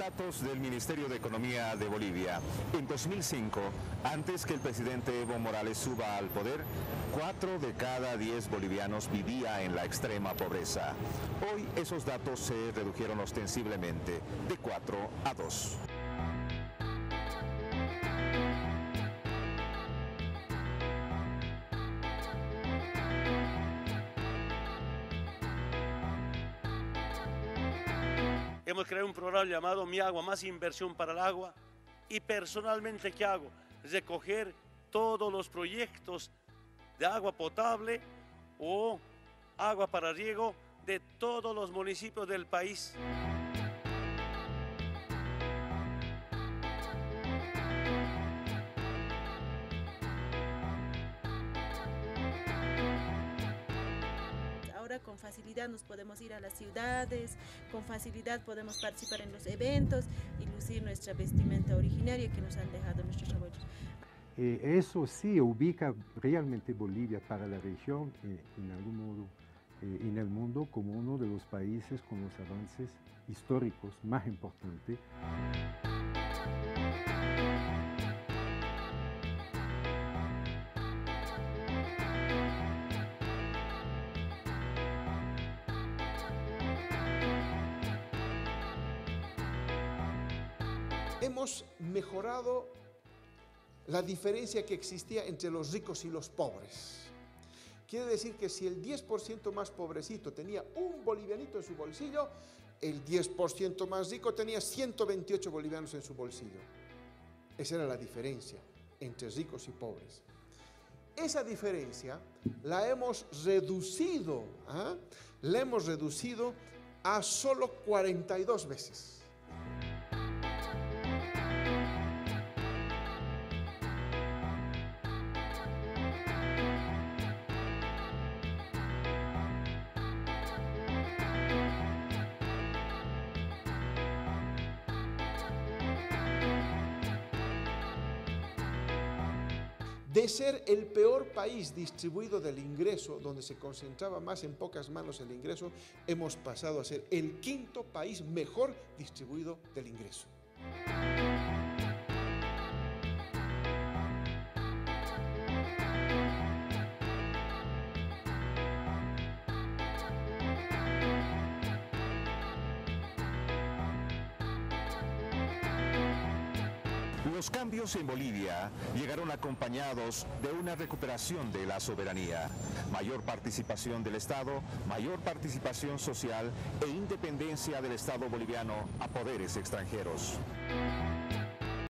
datos del Ministerio de Economía de Bolivia. En 2005, antes que el presidente Evo Morales suba al poder, cuatro de cada diez bolivianos vivía en la extrema pobreza. Hoy esos datos se redujeron ostensiblemente de 4 a 2. Hemos creado un programa llamado Mi Agua, más inversión para el agua. Y personalmente, ¿qué hago? Recoger todos los proyectos de agua potable o agua para riego de todos los municipios del país. Con facilidad nos podemos ir a las ciudades, con facilidad podemos participar en los eventos y lucir nuestra vestimenta originaria que nos han dejado nuestros abuelos. Eh, eso sí ubica realmente Bolivia para la región, eh, en algún modo, eh, en el mundo como uno de los países con los avances históricos más importantes. Hemos mejorado la diferencia que existía entre los ricos y los pobres. Quiere decir que si el 10% más pobrecito tenía un bolivianito en su bolsillo, el 10% más rico tenía 128 bolivianos en su bolsillo. Esa era la diferencia entre ricos y pobres. Esa diferencia la hemos reducido, ¿ah? la hemos reducido a solo 42 veces. De ser el peor país distribuido del ingreso, donde se concentraba más en pocas manos el ingreso, hemos pasado a ser el quinto país mejor distribuido del ingreso. Los cambios en Bolivia llegaron acompañados de una recuperación de la soberanía, mayor participación del Estado, mayor participación social e independencia del Estado boliviano a poderes extranjeros.